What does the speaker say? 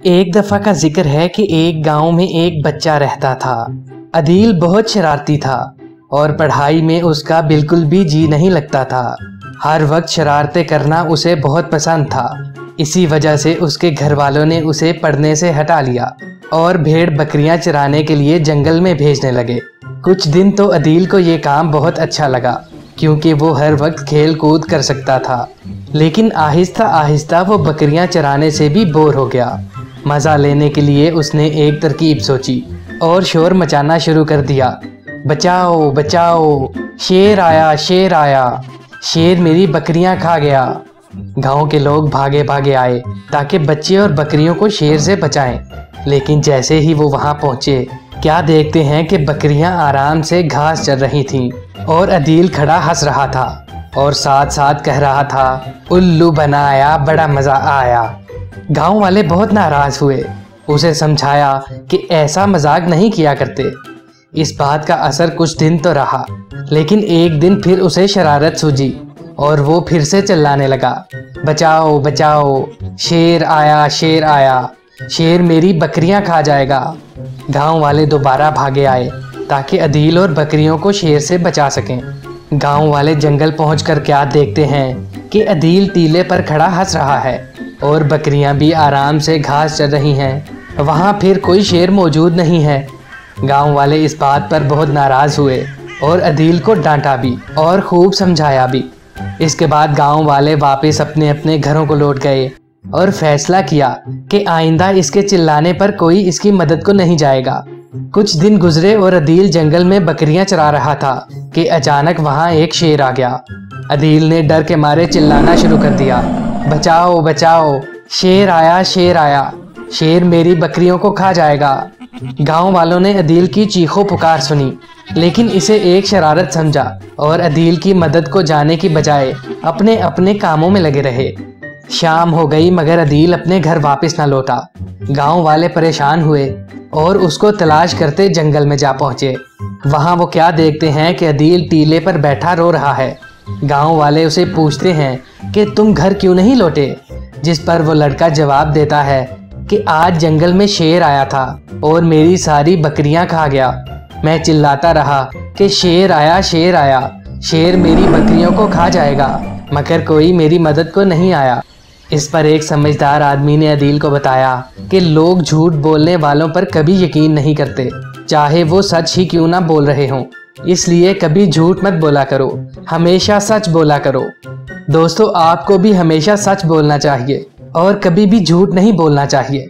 एक दफ़ा का ज़िक्र है कि एक गाँव में एक बच्चा रहता था। अदील बहुत शरारती था और पढ़ाई में उसका बिल्कुल भी जी नहीं लगता था। हर वक्त शरारतें करना उसे बहुत पसंद था। इसी वजह से उसके घर वालों ने उसे पढ़ने से हटा लिया और भेड़ बकरियाँ चराने के लिए जंगल में भेजने लगे। कुछ दिन तो अदील को ये काम बहुत अच्छा लगा, क्योंकि वो हर वक्त खेल कूद कर सकता था। लेकिन आहिस्ता आहिस्ता वो बकरियाँ चराने से भी बोर हो गया। मज़ा लेने के लिए उसने एक तरकीब सोची और शोर मचाना शुरू कर दिया। बचाओ बचाओ, शेर आया शेर आया, शेर मेरी बकरियाँ खा गया। गाँव के लोग भागे भागे आए ताकि बच्चे और बकरियों को शेर से बचाएँ। लेकिन जैसे ही वो वहाँ पहुँचे, क्या देखते हैं कि बकरियाँ आराम से घास चल रही थीं और अदील खड़ा हंस रहा था और साथ साथ कह रहा था, उल्लू बनाया, बड़ा मज़ा आया। गाँव वाले बहुत नाराज़ हुए। उसे समझाया कि ऐसा मज़ाक नहीं किया करते। इस बात का असर कुछ दिन तो रहा, लेकिन एक दिन फिर उसे शरारत सूझी और वो फिर से चिल्लाने लगा। बचाओ बचाओ, शेर आया शेर आया, शेर मेरी बकरियाँ खा जाएगा। गाँव वाले दोबारा भागे आए, ताकि अदील और बकरियों को शेर से बचा सकें। गाँव वाले जंगल पहुंचकर क्या देखते हैं कि अदील टीले पर खड़ा हंस रहा है। और बकरियाँ भी आराम से घास चल रही हैं। वहाँ फिर कोई शेर मौजूद नहीं है। गाँव वाले इस बात पर बहुत नाराज़ हुए और अदील को डांटा भी और खूब समझाया भी। इसके बाद गाँव वाले वापस अपने अपने घरों को लौट गए और फैसला किया कि आइंदा इसके चिल्लाने पर कोई इसकी मदद को नहीं जाएगा। कुछ दिन गुजरे और अदील जंगल में बकरियाँ चरा रहा था कि अचानक वहाँ एक शेर आ गया। अदील ने डर के मारे चिल्लाना शुरू कर दिया। बचाओ बचाओ। शेर आया शेर आया। शेर मेरी बकरियों को खा जाएगा। गाँव वालों ने अदील की चीखों पुकार सुनी, लेकिन इसे एक शरारत समझा और अदील की मदद को जाने की बजाय अपने अपने कामों में लगे रहे। शाम हो गई, मगर अदील अपने घर वापस न लौटा। गाँव वाले परेशान हुए और उसको तलाश करते जंगल में जा पहुँचे। वहाँ वो क्या देखते हैं कि अदील टीले पर बैठा रो रहा है। गाँव वाले उसे पूछते हैं कि तुम घर क्यों नहीं लौटे? जिस पर वो लड़का जवाब देता है कि आज जंगल में शेर आया था और मेरी सारी बकरियाँ खा गया। मैं चिल्लाता रहा कि शेर आया शेर आया। शेर मेरी बकरियों को खा जाएगा, मगर कोई मेरी मदद को नहीं आया। इस पर एक समझदार आदमी ने अदील को बताया कि लोग झूठ बोलने वालों पर कभी यकीन नहीं करते, चाहे वो सच ही क्यों ना बोल रहे हों। इसलिए कभी झूठ मत बोला करो, हमेशा सच बोला करो। दोस्तों, आपको भी हमेशा सच बोलना चाहिए और कभी भी झूठ नहीं बोलना चाहिए।